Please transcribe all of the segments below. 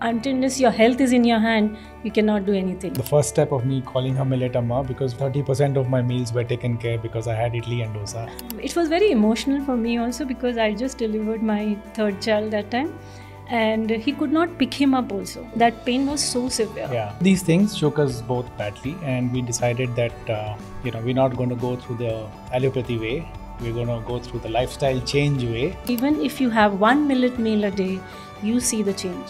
until your health is in your hand, you cannot do anything. The first step of me calling her Millet Amma because 30% of my meals were taken care because I had idli and dosa. It was very emotional for me also because I just delivered my third child that time and he could not pick him up also. That pain was so severe. Yeah, these things shook us both badly, and we decided that uh, you know we're not going to go through the allopathy way. We're going to go through the lifestyle change way. Even if you have one millet meal a day, you see the change.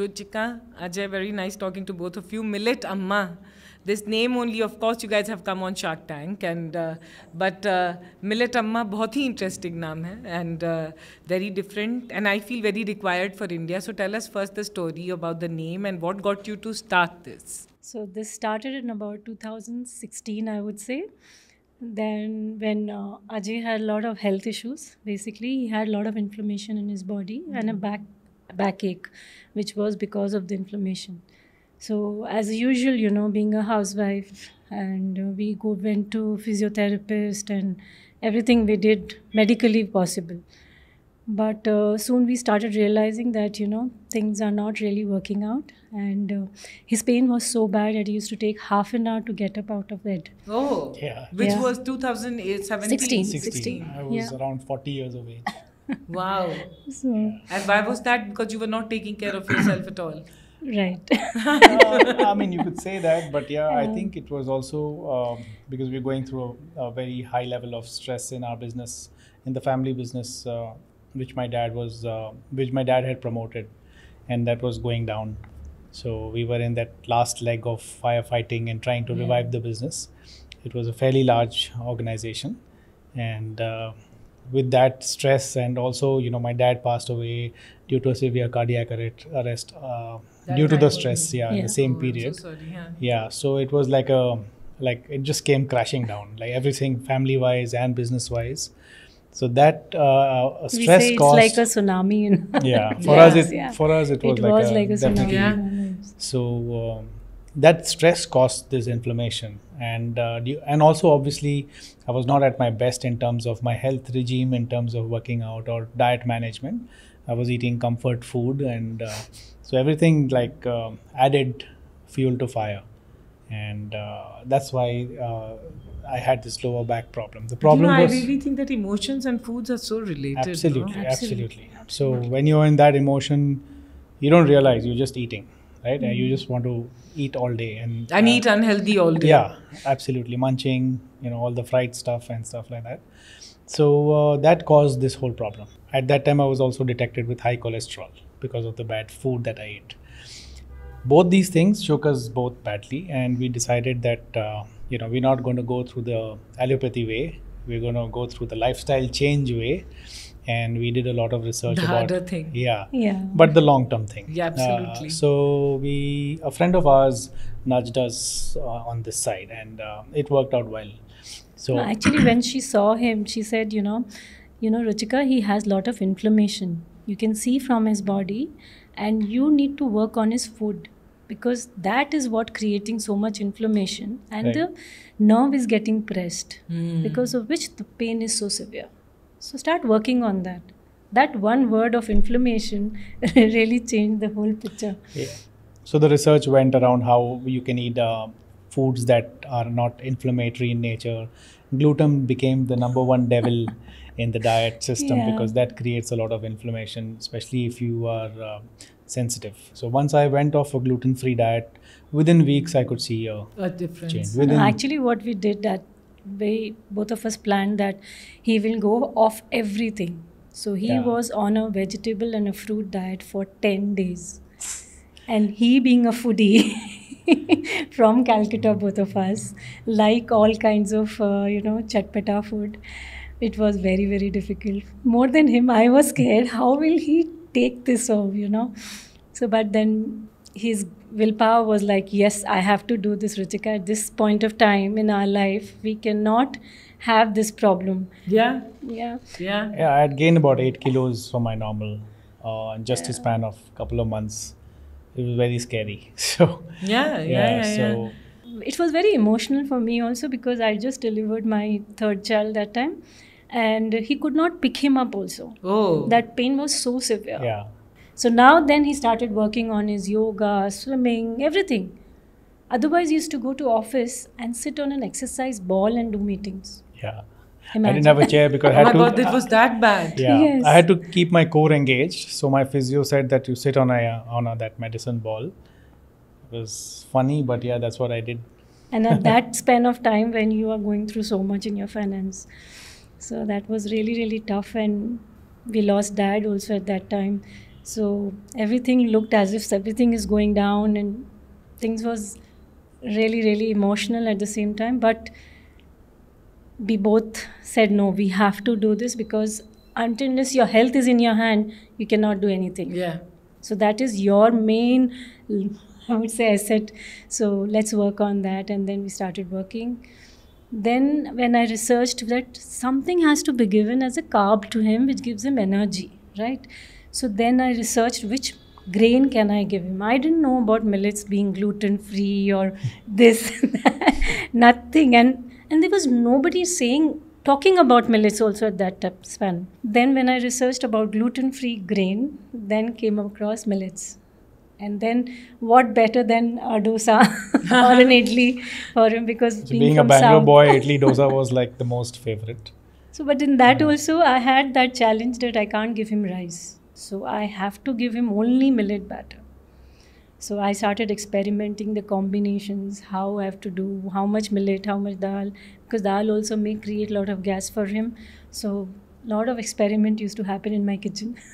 Ruchika, Ajay, very nice talking to both of you. Millet Amma. This name only, of course, you guys have come on Shark Tank, and uh, but uh, Millet Amma, बहुत ही interesting name hai, and uh, very different, and I feel very required for India. So tell us first the story about the name and what got you to start this. So this started in about 2016, I would say. Then when uh, Ajay had a lot of health issues, basically he had a lot of inflammation in his body mm-hmm. and a back backache, which was because of the inflammation. So as usual, you know, being a housewife, and uh, we go went to physiotherapist and everything we did medically possible. But uh, soon we started realizing that you know things are not really working out, and uh, his pain was so bad that he used to take half an hour to get up out of bed. Oh, yeah. Which yeah. was 2008, 16. 16. 16. I was yeah. around 40 years of age. Wow. So, and why was that? Because you were not taking care of yourself at all. Right. uh, I mean, you could say that, but yeah, I think it was also um, because we're going through a, a, very high level of stress in our business, in the family business, uh, which my dad was, uh, which my dad had promoted, and that was going down. So we were in that last leg of firefighting and trying to yeah. revive the business. It was a fairly large organization, and uh, with that stress and also you know my dad passed away due to a severe cardiac arrest uh, due to the stress yeah, yeah. in the same oh, period so sorry, yeah. yeah so it was like a like it just came crashing down like everything family wise and business wise so that uh, stress we say caused, it's like a tsunami you know? yeah for us it yeah. for us it was, it like, was a, like a tsunami yeah. so um, that stress caused this inflammation and uh, and also obviously i was not at my best in terms of my health regime in terms of working out or diet management i was eating comfort food and uh, so everything like uh, added fuel to fire and uh, that's why uh, I had this lower back problem. The problem you know, was. I really think that emotions and foods are so related. Absolutely, no? absolutely, absolutely. So when you're in that emotion, you don't realize you're just eating right? Mm. And you just want to eat all day and and uh, eat unhealthy all day. Yeah, absolutely, munching, you know, all the fried stuff and stuff like that. So uh, that caused this whole problem. At that time, I was also detected with high cholesterol because of the bad food that I ate. Both these things shook us both badly, and we decided that uh, you know we're not going to go through the allopathy way. We're going to go through the lifestyle change way and we did a lot of research the about harder thing. Yeah. Yeah. But the long term thing. Yeah absolutely. Uh, so we a friend of ours nudged us uh, on this side and uh, it worked out well. So no, actually when she saw him she said you know you know ruchika he has lot of inflammation. You can see from his body and you need to work on his food because that is what creating so much inflammation and right. the nerve is getting pressed mm. because of which the pain is so severe so start working on that. That one word of inflammation really changed the whole picture. Yeah. So the research went around how you can eat uh, foods that are not inflammatory in nature. Gluten became the number one devil in the diet system yeah. because that creates a lot of inflammation, especially if you are uh, sensitive. So once I went off a gluten-free diet, within weeks I could see a, a difference. Change. Within Actually, what we did that we both of us planned that he will go off everything. So he yeah. was on a vegetable and a fruit diet for 10 days. And he being a foodie from Calcutta, both of us, like all kinds of, uh, you know, chatpata food, it was very, very difficult. More than him, I was scared. How will he take this off, you know? So, but then his willpower was like, yes, I have to do this, Ruchika. At this point of time in our life, we cannot have this problem. Yeah. Yeah. Yeah. Yeah, I had gained about eight kilos from my normal uh, in just yeah. a span of a couple of months. it was very scary. So Yeah, yeah, yeah. yeah, so it was very emotional for me also because I just delivered my third child that time and he could not pick him up also. Oh. That pain was so severe. yeah. So now then he started working on his yoga, swimming, everything. Otherwise he used to go to office and sit on an exercise ball and do meetings. Yeah. I didn't have a chair because I Oh my to. god, it was that bad. yeah, Yes. I had to keep my core engaged. So my physio said that you sit on a on a, that medicine ball. It was funny, but yeah, that's what I did. and at that span of time when you are going through so much in your finance so that was really really tough and we lost dad also at that time so everything looked as if everything is going down and things was really really emotional at the same time but we both said no we have to do this because until unless your health is in your hand you cannot do anything Yeah. so that is your main, I would say, asset. So let's work on that. And then we started working. Then, when I researched that something has to be given as a carb to him, which gives him energy, right? So then I researched which grain can I give him. I didn't know about millets being gluten free or this, nothing. And and there was nobody saying talking about millets also at that time span. Then when I researched about gluten-free grain, then came across millets. And then what better than a dosa or an idli for him because So being, being a Bangalore South. boy, idli dosa was like the most favorite. So, but in that also, I had that challenge that I can't give him rice. So, I have to give him only millet batter. So, I started experimenting the combinations, how I have to do, how much millet, how much dal, because dal also may create a lot of gas for him. So, a lot of experiment used to happen in my kitchen.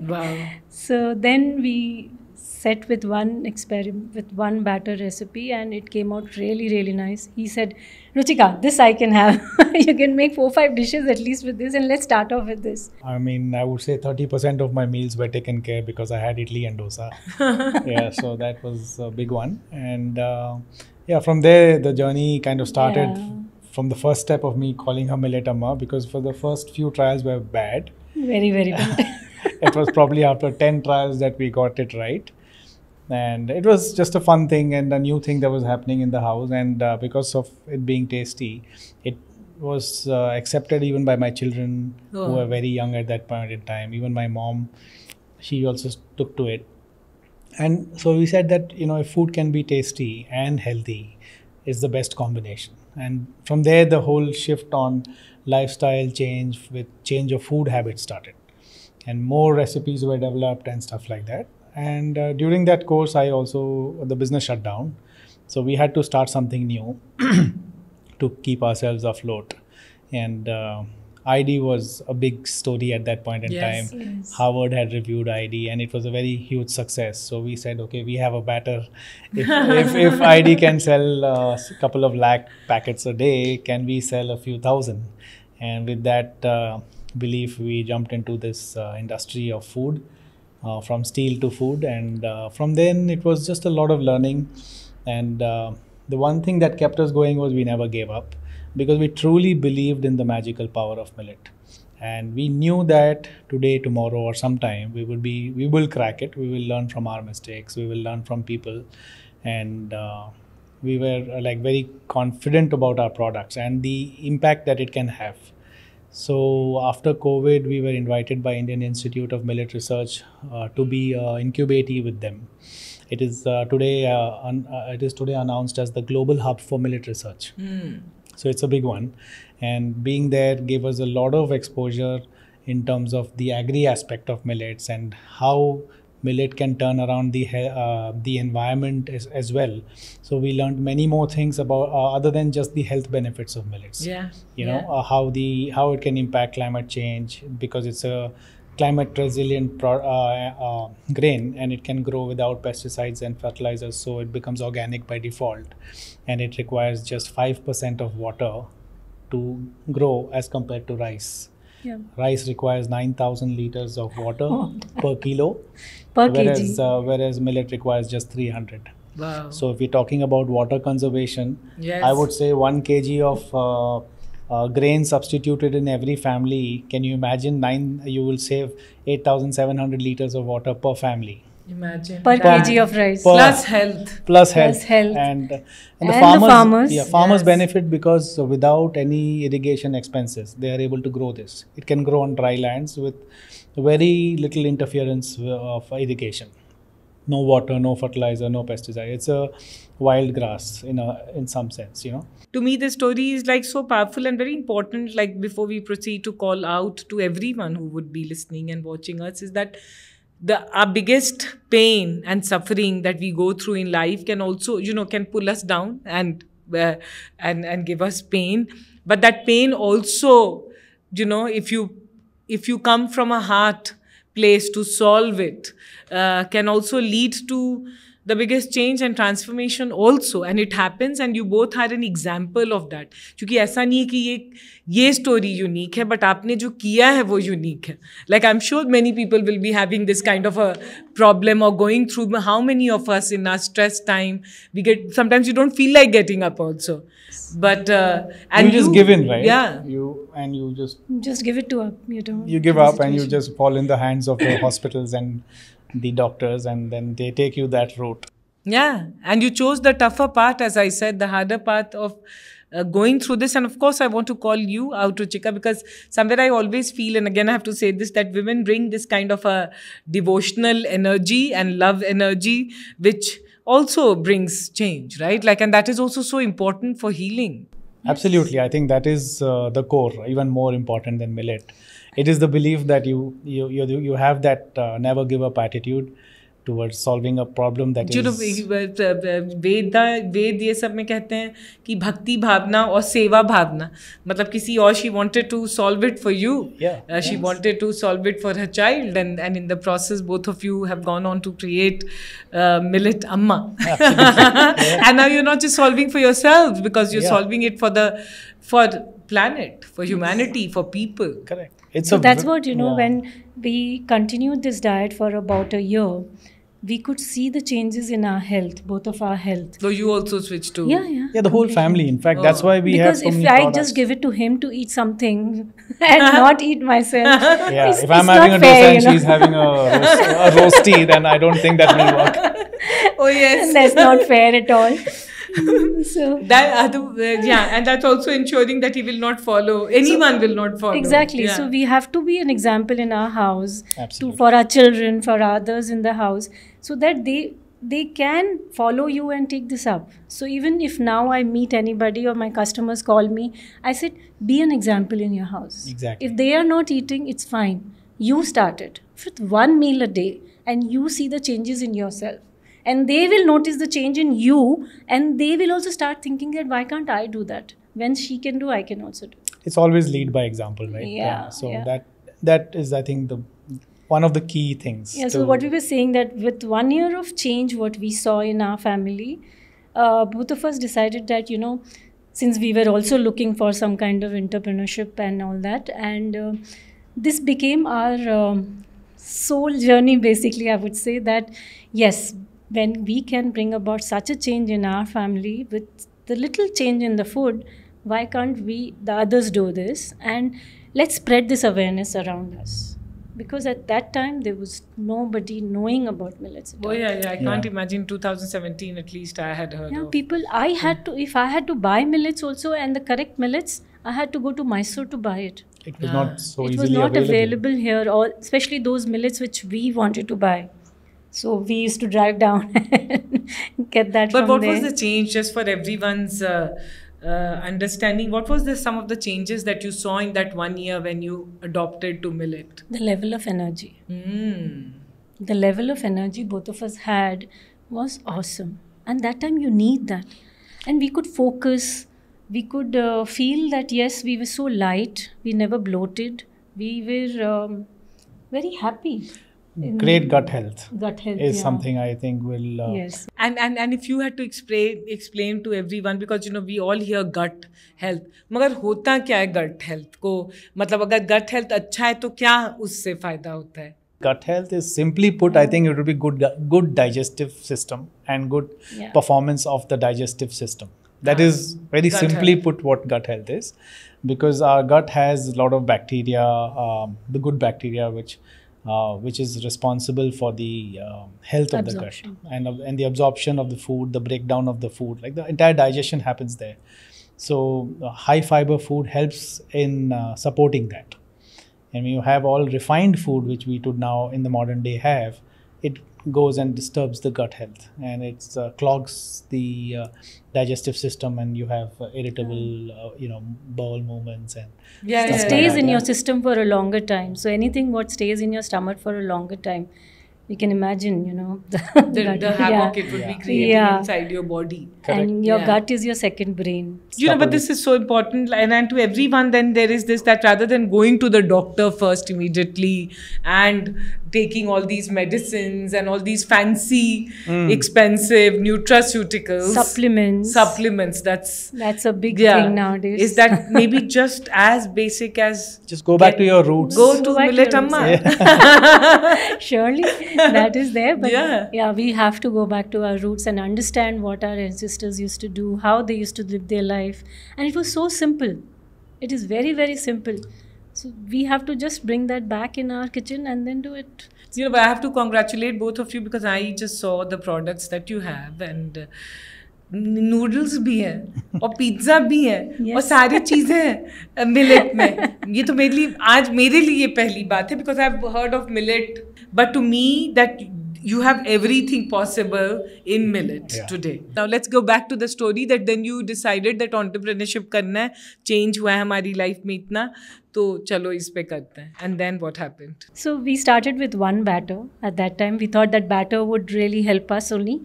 Wow. So then we set with one experiment with one batter recipe and it came out really really nice. He said, Ruchika, this I can have. you can make four five dishes at least with this and let's start off with this. I mean, I would say 30% of my meals were taken care because I had idli and dosa. yeah, so that was a big one. And uh, yeah, from there, the journey kind of started Yeah. from the first step of me calling her Millet Amma because for the first few trials were bad. Very, very bad. it was probably after 10 trials that we got it right. And it was just a fun thing and a new thing that was happening in the house. And uh, because of it being tasty it was uh, accepted even by my children who Oh. were very young at that point in time. Even my mom she also took to it. And so we said that you know if food can be tasty and healthy is the best combination. And from there the whole shift on lifestyle change with change of food habits started and more recipes were developed and stuff like that. And uh, during that course i also the business shut down. So we had to start something new to keep ourselves afloat. And uh, id was a big story at that point in Yes. time. Yes. harvard had reviewed id and it was a very huge success. So we said okay we have a batter. If, if, if id can sell a couple of lakh packets a day can we sell a few thousand? And with that uh, belief we jumped into this uh, industry of food uh, from steel to food. And uh, from then it was just a lot of learning. And the one thing that kept us going was we never gave up because we truly believed in the magical power of millet. And we knew that today tomorrow or sometime we will be we will crack it. We will learn from our mistakes. We will learn from people. And uh, we were uh, like very confident about our products and the impact that it can have so after COVID, we were invited by Indian Institute of Millet Research uh, to be uh, incubatee with them. It is uh, today uh, un- uh, it is today announced as the global hub for millet research. So it's a big one, and being there gave us a lot of exposure in terms of the agri aspect of millets and how millet can turn around the uh, the environment as, as well. So we learned many more things about uh, other than just the health benefits of millets Yeah. you yeah. know uh, how the how it can impact climate change because it's a climate resilient pro, uh, uh, grain and it can grow without pesticides and fertilizers so it becomes organic by default and it requires just 5% of water to grow as compared to rice yeah. rice requires 9000 liters of water Oh. per kilo Per whereas kg. uh, whereas millet requires just 300 Wow. so if we're talking about water conservation yes. I would say one kg of uh, uh, grain substituted in every family. Can you imagine nine? You will save eight thousand seven hundred liters of water per family. Imagine. per that. kg of rice. Per- Plus health. plus health, Plus health. and uh, and And the the farmers, farmers, yeah farmers yes. benefit because without any irrigation expenses they are able to grow this it can grow on dry lands with very little interference of irrigation no water no fertilizer no pesticide it's a wild grass in a in some sense you know to me the story is like so powerful and very important like before we proceed to call out to everyone who would be listening and watching us is that the our biggest pain and suffering that we go through in life can also you know can pull us down and uh, and and give us pain. But that pain also you know if you if you come from a heart place to solve it uh, can also lead to the biggest change and transformation also and it happens and you both are an example of that क्योंकि ऐसा नहीं है कि ये ये story unique है but आपने जो किया है वो यूनिक है like I am sure many people will be having this kind of a problem और going through how many of us in are stress time we get sometimes you don't feel like getting up also but uh, and you just give in right yeah you and you just Just give it to up. You don't. you give the up and you situation. just fall in the hands of the hospitals and the doctors and then they take you that route Yeah, and you chose the tougher part, as I said, the harder part of uh, going through this. And of course, I want to call you out, Ruchika, because somewhere I always feel, and again, I have to say this, that women bring this kind of a devotional energy and love energy, which also brings change, right? Like, and that is also so important for healing. Absolutely, I think that is uh, the core, even more important than millet. It is the belief that you you you, you have that uh, never give up attitude towards solving a problem that जो is वेद वेद ये सब में कहते हैं कि भक्ति भावना और सेवा भावना मतलब किसी और she wanted to solve it for you Yeah, she yes. Wanted to solve it for her child and and in the process both of you have gone on to create मिलिट अम्मा and now you're not just solving for yourselves because you're Yeah. solving it for the for planet for humanity for people correct. It's So a that's v- what you know. yeah. When we continued this diet for about a year, we could see the changes in our health, both of our health. so you also switched to Yeah, yeah. yeah the whole family. In fact, that's Oh. why we because have so if many I products. just give it to him to eat something and not eat myself, yeah, it's, if I'm having a fair, dosa you and know? she's having a, roast, a roasty, then I don't think that will work. oh yes and That's not fair at all. so that other uh, yeah and that's also ensuring that he will not follow anyone will not follow exactly. Yeah. So we have to be an example in our house to for our children, for others in the house, so that they they can follow you and take this up. So even if now I meet anybody or my customers call me, I said, be an example in your house. Exactly. If they are not eating, it's fine. You start it with one meal a day, and you see the changes in yourself. And they will notice the change in you, and they will also start thinking that why can't I do that? When she can do, I can also do. It's always lead by example, right? Yeah, so yeah. that that is, I think, the one of the key things. Yeah, so what we were saying that with one year of change, what we saw in our family, uh, both of us decided that you know, since we were also looking for some kind of entrepreneurship and all that, and uh, this became our um, soul journey. Basically, I would say that yes, when we can bring about such a change in our family with the little change in the food, why can't we, the others, do this? And let's spread this awareness around us because at that time there was nobody knowing about millets oh all. yeah yeah i can't Yeah. imagine 2017 at least i had heard Yeah, of people. I had to if I had to buy millets also and the correct millets, I had to go to Mysore to buy it. it was Ah. not so it easily was not available. available. here, or especially those millets which we wanted to buy. So we used to drive down and get that but from what there. was the change just for everyone's uh, understanding what was the some of the changes that you saw in that one year when you adopted to millet the level of energy. mm. the level of energy both of us had was awesome and that time you need that and we could focus we could uh, feel that yes we were so light we never bloated we were um, very happy Great gut health gut health is yeah. something I think will. Uh, yes and and and if you had to explain explain to everyone because you know we all hear gut health मगर होता क्या है gut health को मतलब अगर gut health अच्छा है तो क्या उससे फायदा होता है gut health is simply put i think it would be good good digestive system and good Yeah. performance of the digestive system That Ah, is very gut simply health. put what gut health is because our gut has a lot of bacteria um, the good bacteria which uh, which is responsible for the uh, health of Absorption. the gut and, of- and the absorption of the food, the breakdown of the food. Like the entire digestion happens there. So, uh, high fiber food helps in uh, supporting that. And when you have all refined food, which we do now in the modern day have, goes and disturbs the gut health and it uh, clogs the uh, digestive system, and you have uh, irritable, uh, you know, bowel movements and Yeah, it Stuff like stays that, in yeah. your system for a longer time. So anything what stays in your stomach for a longer time, you can imagine, you know, the, The, gut- the havoc it would Yeah. be creating Yeah. inside your body. Correct. and your Yeah. gut is your second brain. You know, but it. this is so important, and, and to everyone, then there is this that rather than going to the doctor first immediately and taking all these medicines and all these fancy, hmm. expensive nutraceuticals, Supplements. supplements. That's That's a big yeah. thing nowadays. Is that maybe just as basic as just go back Get- to your roots. go Go to back to millet your amma? Surely that is there, but Yeah. yeah. we have to go back to our roots and understand what our ancestors used to do, how they used to live their life, and it was so simple. It is very very simple. So we have to just bring that back in our kitchen and then do it. You know, but I have to congratulate both of you because I just saw the products that you have and uh, noodles भी हैं और pizza भी है Yes. और सारी चीज़ें हैं millet में ये तो मेरे लिए आज मेरे लिए ये पहली बात है because I have heard of millet but to me that you have everything possible in millet Yeah. today now let's go back to the story that then you decided that entrepreneurship करना है change हुआ है हमारी life में इतना तो चलो इस पे करते हैं and then what happened So we started with one batter. At that time, we thought that batter would really help us only.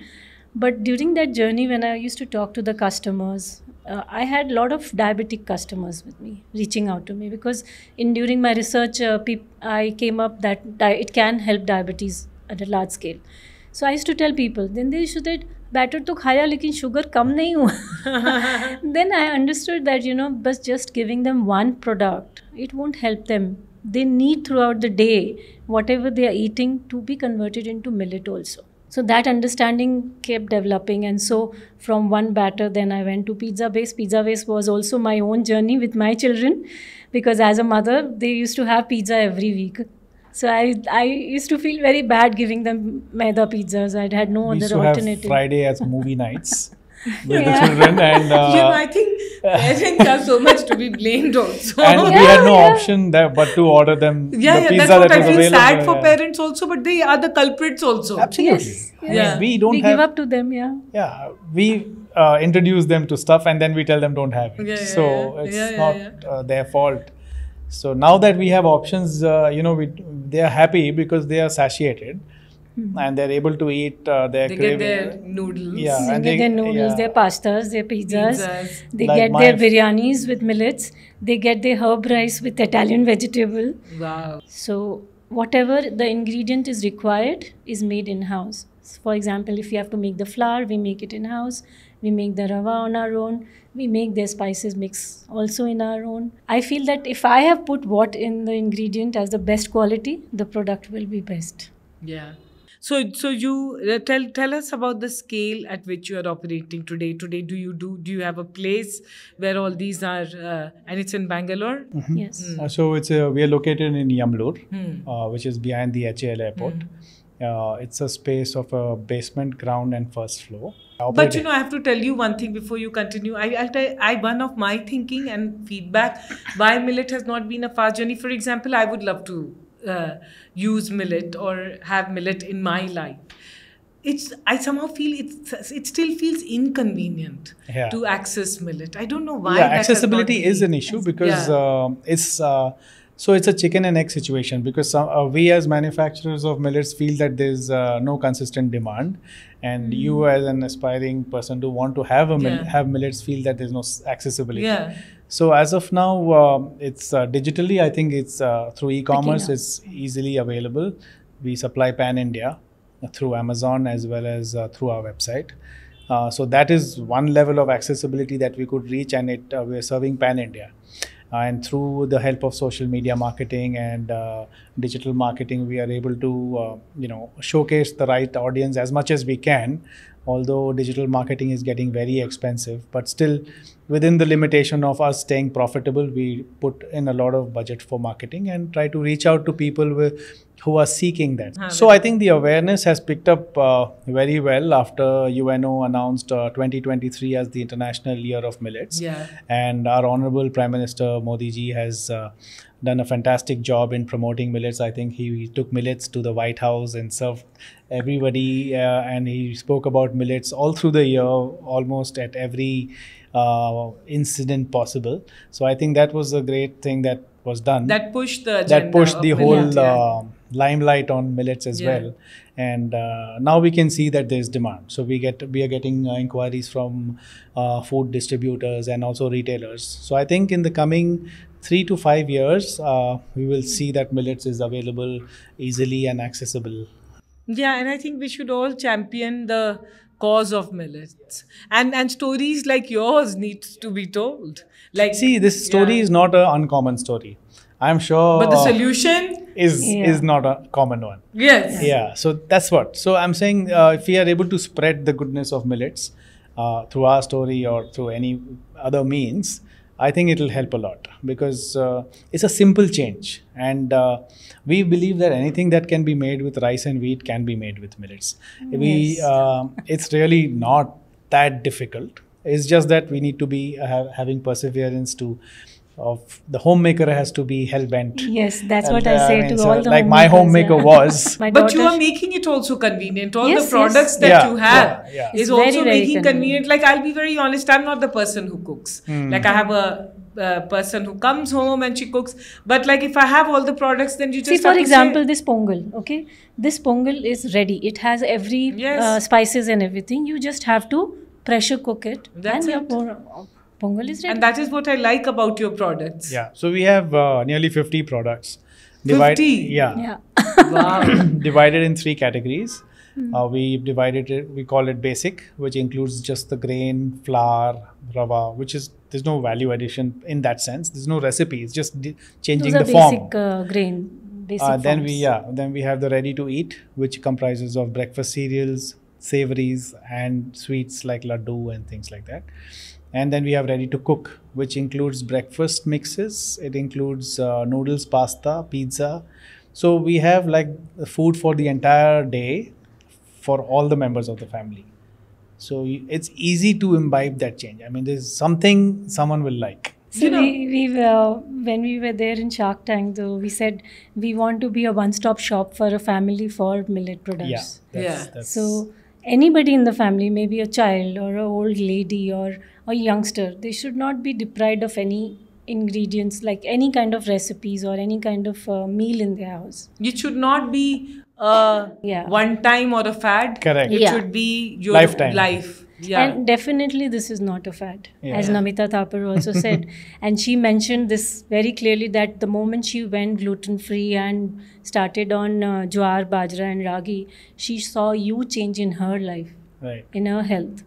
But during that journey, when I used to talk to the customers, uh, I had a lot of diabetic customers with me reaching out to me because in during my research, uh, peop- I came up that di- it can help diabetes at a large scale. So I used to tell people. Then they used to say, batter तो खाया लेकिन sugar कम नहीं हुआ then I understood that you know but just giving them one product it won't help them they need throughout the day whatever they are eating to be converted into millet also so that understanding kept developing and so from one batter then i went to pizza base pizza base was also my own journey with my children because as a mother they used to have pizza every week so i i used to feel very bad giving them maida pizzas i had no we used other to have Friday as movie nights with Yeah. the children, and uh, you know, I think parents are so much to be blamed also. and we had no yeah. option that but to order them yeah, the yeah, pizza that's what that I was feel available. sad for yeah. parents also, but they are the culprits also. Absolutely. Yes, I mean, we don't we have. give up to them yeah Yeah, we uh, introduce them to stuff and then we tell them don't have it. Yeah, yeah, so yeah. it's Yeah, yeah, not Uh, their fault. So now that we have options, uh, you know, we they are happy because they are satiated and they're able to eat uh, their They get their noodles. Yeah, they and get they- their noodles, yeah. their pastas, their pizzas. Pizzas. They Like get my their f- biryanis with millets. They get their herb rice with Italian vegetable. Wow. So whatever the ingredient is required is made in house. For example, if you have to make the flour, we make it in house. We make the rava on our own. We make their spices mix also in our own. I feel that if I have put what in the ingredient as the best quality, the product will be best. Yeah. So, so you uh, tell tell us about the scale at which you are operating today. Today, do you do do you have a place where all these are, uh, and it's in Bangalore? Yes. Uh, so it's a, we are located in Yamlur, Hmm. uh, which is behind the HAL airport. Uh, it's a space of a basement, ground, and first floor. But you know, I have to tell you one thing before you continue. I, I, tell- I one of my thinking and feedback why millet has not been a fast journey. For example, I would love to uh, use millet or have millet in my life. It's I somehow feel it's it still feels inconvenient Yeah. to access millet. I don't know why. yeah accessibility is an issue because Yeah. um, it's uh, so it's a chicken and egg situation because some, uh, we as manufacturers of millets feel that there's uh, no consistent demand and you as an aspiring person to want to have a mill-. Yeah. have millets feel that there's no accessibility Yeah. so as of now um, it's uh, digitally i think it's uh, through e-commerce it's easily available we supply pan india through amazon as well as uh, through our website uh, so that is one level of accessibility that we could reach and it uh, we're serving pan india and through the help of social media marketing and uh, digital marketing we are able to uh, you know showcase the right audience as much as we can although digital marketing is getting very expensive. But still within the limitation of us staying profitable we put in a lot of budget for marketing and try to reach out to people with who are seeking that. Huh, so I think the awareness has picked up uh, very well after UNO announced uh, 2023 as the International Year of Millets. Yeah. And our Honorable Prime Minister Modi ji has uh, done a fantastic job in promoting millets. I think he took millets to the White House and served everybody, uh, and he spoke about millets all through the year, almost at every uh, incident possible. So I think that was a great thing that was done. That pushed the agenda that pushed the millet, whole yeah. Limelight on millets as Yeah. well and uh, now we can see that there's demand so we get we are getting uh, inquiries from uh, food distributors and also retailers so i think in the coming 3 to 5 years uh, we will see that millets is available easily and accessible Yeah, and I think we should all champion the cause of millets. And and stories like yours need to be told. Like see this story yeah. is not an uncommon story i'm sure But the solution, is Yeah. is not a common one yes. yeah so that's what so i'm saying uh, if we are able to spread the goodness of millets uh, through our story or through any other means i think it will help a lot because uh, it's a simple change and uh, we believe that anything that can be made with rice and wheat can be made with millets we Yes. uh, it's really not that difficult it's just that we need to be uh, having perseverance to of the homemaker has to be hell bent Yes, that's what I uh, say mean, to so all the like my homemaker yeah. was My But you are making it also convenient. All Yes, the yes. products that Yeah, you have yeah, yeah. is It's also very, very making convenient. convenient. Like I'll be very honest, I'm not the person who cooks. Hmm. Like I have a, uh person who comes home and she cooks. But like if I have all the products, then you just See, have for to example, say, this pongal, okay? This pongal is ready. It has every Yes. uh, spices and everything. You just have to pressure cook it, That's and your it. pon- pongal is ready. and that is what I like about your products. Yeah, so we have uh, nearly 50 products. 50? Yeah, yeah. Wow. divided in three categories. Hmm. Uh, we divided it, we call it basic, which includes just the grain, flour, rava, which is, there's no value addition in that sense. There's no recipe, it's just di- changing Those are the form. basic uh, grain, basic Uh, then we yeah then we have the ready to eat which comprises of breakfast cereals savories and sweets like laddu and things like that and then we have ready to cook which includes breakfast mixes it includes uh, noodles pasta pizza so we have like food for the entire day for all the members of the family so it's easy to imbibe that change i mean there's something someone will like So You know- we, we uh, when we were there in Shark Tank, though, we said we want to be a one-stop shop for a family for millet products. yeah that's, Yeah. that's So anybody in the family, maybe a child or an old lady or a youngster, they should not be deprived of any ingredients like any kind of recipes or any kind of uh, meal in their house. It should not be a Yeah. one time or a fad. Correct. It Yeah. should be your Lifetime. life. Yeah. And definitely, this is not a fad, Yeah. as Namita Thapar also said. And she mentioned this very clearly that the moment she went gluten free and started on uh, jowar, bajra, and ragi, she saw you change in her life. right in her health.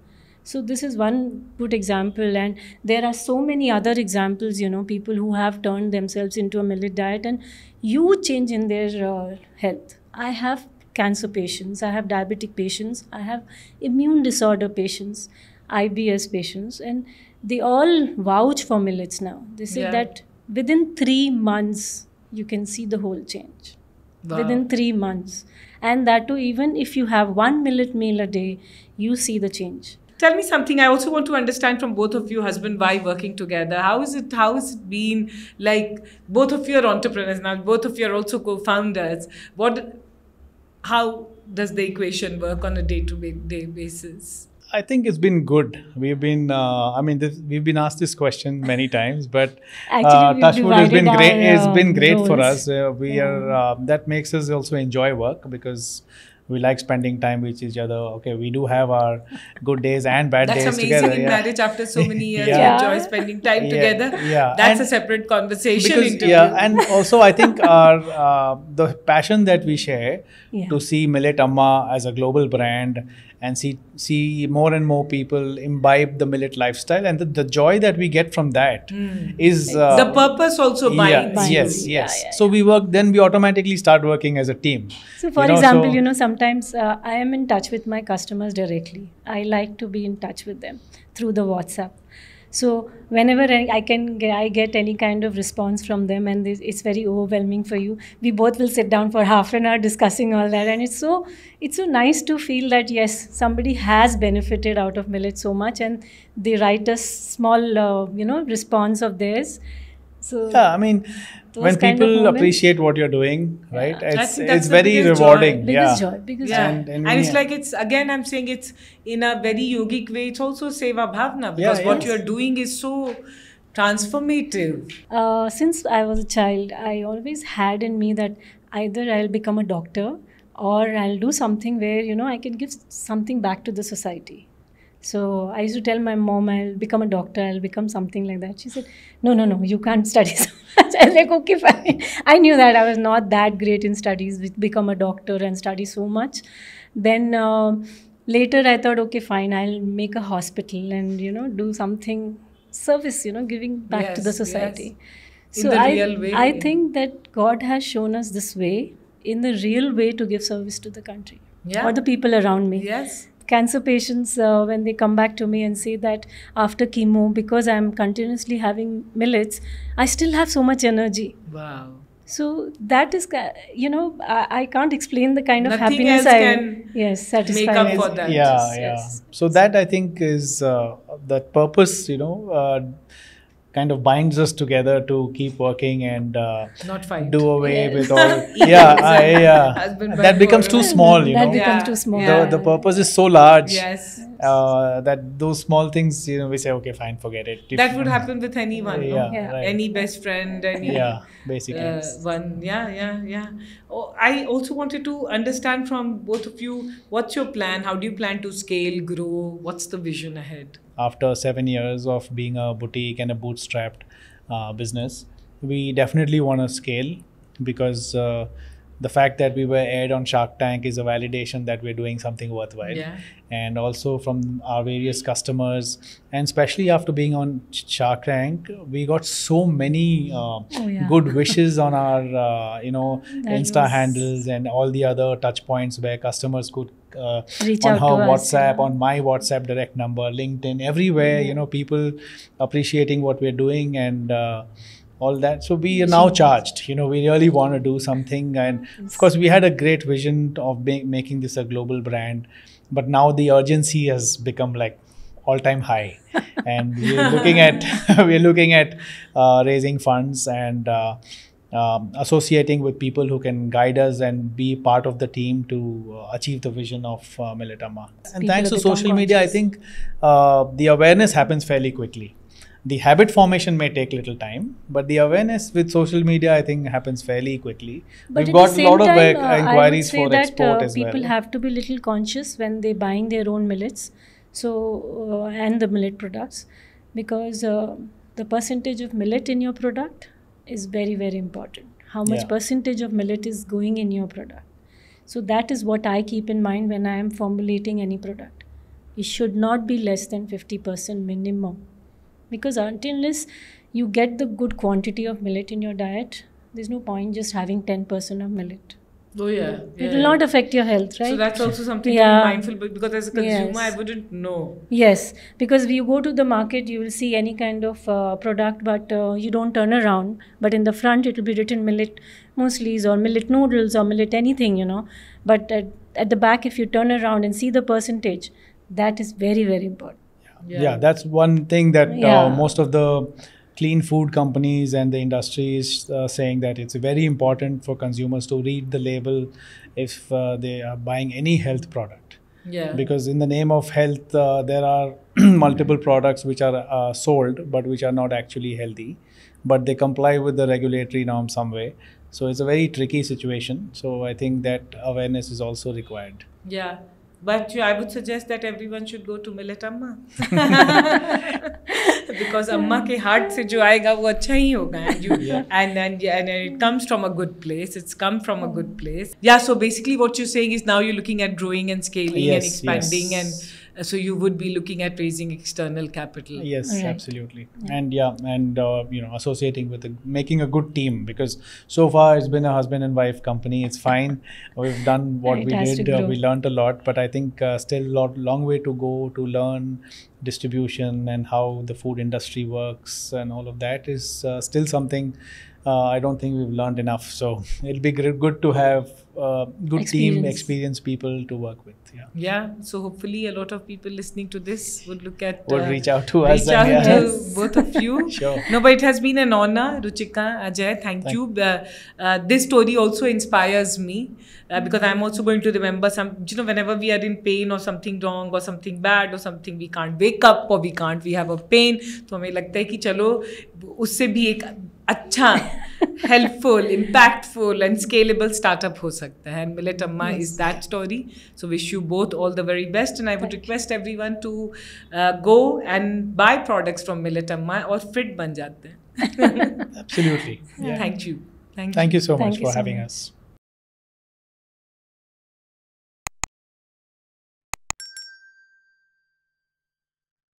So this is one good example, and there are so many other examples. You know, people who have turned themselves into a millet diet and huge change in their uh, health. I have cancer patients, I have diabetic patients, I have immune disorder patients, IBS patients, and they all vouch for millets now. They say Yeah. that within three months you can see the whole change Wow. within three months. And that too, even if you have one millet meal a day, you see the change. Tell me something. I also want to understand from both of you, husband, wife, working together. How is it? How has it been? Like both of you are entrepreneurs now. Both of you are also co-founders. What? How does the equation work on a day-to-day basis? I think it's been good. We've been, uh, I mean, this, we've been asked this question many times, but Actually, uh, Touchwood has been great. our, It's been great for us. Uh, we Yeah. are uh, that makes us also enjoy work because we like spending time with each other. Okay, we do have our good days and bad That's days amazing together. in yeah. marriage after so many years. Yeah. You enjoy spending time together. yeah. That's And- a separate conversation because yeah and also i think our uh, the passion that we share to see millet amma as a global brand and see see more and more people imbibe the millet lifestyle and the, the joy that we get from that is uh, the purpose also yeah, binds. Binds. yes Yeah, yes yeah, so we work then we automatically start working as a team So, for You know, example, so- you know, sometimes uh, I am in touch with my customers directly. I like to be in touch with them through the WhatsApp. So whenever I can get, I get any kind of response from them, and it's very overwhelming for you. We both will sit down for half an hour discussing all that, and it's so it's so nice to feel that yes, somebody has benefited out of millet so much, and they write a small uh, you know response of theirs. So Yeah, I mean, when kind people moments. appreciate what you're doing, right? It's it's very biggest joy. rewarding. biggest yeah. joy, biggest Yeah. And- and, and it's yeah. like it's again. I'm saying it's in a very yogic way. It's also seva bhavna Yeah, because what yes. you're doing is so transformative. Uh, since I was a child, I always had in me that either I'll become a doctor or I'll do something where you know I can give something back to the society. So I used to tell my mom I'll become a doctor, I'll become something like that. She said, No, no, no, you can't study so much. I was like, okay, fine. I knew that I was not that great in studies, become a doctor and study so much. Then uh, later I thought, okay, fine, I'll make a hospital and you know do something service, you know, giving back to the Yes, yes. society. In the I, real way. I think that God has shown us this way in the real way to give service to the country Yeah. or the people around me Yes. Cancer patients uh, when they come back to me and say that after chemo because i'm continuously having millets i still have so much energy Wow. so that is you know i, I can't explain the kind of Nothing happiness else i can yes satisfied make up for that. Yeah, Yes, yeah. yes. So that I think is uh, that purpose, you know, uh, kind of binds us together to keep working and uh, Not fight. do away Yes. with all. yeah, I, yeah. That wife, becomes too small, you that know. becomes Yeah, too small yeah. The, the purpose is so large Yes. uh, that those small things, you know, we say, okay, fine, forget it. If- That would happen with anyone. no? Yeah, Yeah. right. Any best friend, any yeah, basically. uh, one. Yeah, yeah, yeah. Oh, I also wanted to understand from both of you what's your plan? How do you plan to scale, grow? What's the vision ahead? After seven years of being a boutique and a bootstrapped uh, business, we definitely want to scale because uh, the fact that we were aired on Shark Tank is a validation that we're doing something worthwhile. Yeah. And also from our various customers, and especially after being on Shark Tank, we got so many uh, Oh, yeah. good wishes on our, uh, you know, That Insta was- handles and all the other touch points where customers could uh, Reach on out her to us, WhatsApp, yeah. on my WhatsApp direct number, LinkedIn, everywhere, you know, people appreciating what we're doing and uh, all that. So we are now charged, you know, we really want to do something. And of course, we had a great vision of ma- making this a global brand, but now the urgency has become like all time high. and we're looking at, we're looking at uh, raising funds and uh, um, associating with people who can guide us and be part of the team to uh, achieve the vision of uh, Millet Amma. And People thanks to social media, I think uh, the awareness happens fairly quickly. The habit formation may take little time, but the awareness with social media, I think, happens fairly quickly. But We've got a lot of time, uh, uh, inquiries for that export uh, as people well. have to be little conscious when they're buying their own millets, so uh, and the millet products, because uh, the percentage of millet in your product is very very important. How much Yeah. percentage of millet is going in your product? So that is what I keep in mind when I am formulating any product. It should not be less than fifty percent minimum because until unless you get the good quantity of millet in your diet there's no point just having 10% of millet Oh yeah. it will not affect your health right So that's also something to be mindful but because as a consumer I Yes. wouldn't know. yes because when you go to the market you will see any kind of uh, product but uh, you don't turn around but in the front it will be written millet mueslis or millet noodles or millet anything you know but at, at the back if you turn around and see the percentage that is very very important yeah. that's one thing that uh, most of the clean food companies and the industry is uh, saying that it's very important for consumers to read the label if uh, they are buying any health product Yeah. because in the name of health uh, there are multiple products which are uh, sold but which are not actually healthy but they comply with the regulatory norm some way so it's a very tricky situation so i think that awareness is also required Yeah. But I would suggest that everyone should go to Millet Amma. because Amma ke heart se jo aayega wo acha hi hoga. And, you, yeah. and, and, and it comes from a good place. It's come from a good place. Yeah, so basically what you're saying is now you're looking at growing and scaling yes, and expanding yes. and so you would be looking at raising external capital. Yes Right. absolutely. And yeah and uh, you know associating with a, making a good team because so far it's been a husband and wife company. It's fine. We've done what It we did. uh, we learned a lot but i think uh, still lot long way to go to learn distribution and how the food industry works and all of that is uh, still something uh, I don't think we've learned enough. So it'll be good to have uh, good Experience. team, experienced people to work with. Yeah. Yeah. So hopefully, a lot of people listening to this would look at would uh, reach out to reach us. Reach out yeah. to both of you. sure. No, but it has been an honor, Ruchika, Ajay. Thank, thank you. Uh, uh, this story also inspires me uh, because I'm also going to remember some. You know, whenever we are in pain or something wrong or something bad or something we can't wake up or we can't, we have a pain. तो हमें लगता है कि चलो उससे भी एक अच्छा helpful impactful and scalable startup हो सकता है and Millet Amma is that story so wish you both all the very best and I would request everyone to go and buy products from Millet Amma और fit बन जाते हैं Absolutely. Yeah. Thank you. Thank, Thank you. you so Thank much for so having much. us.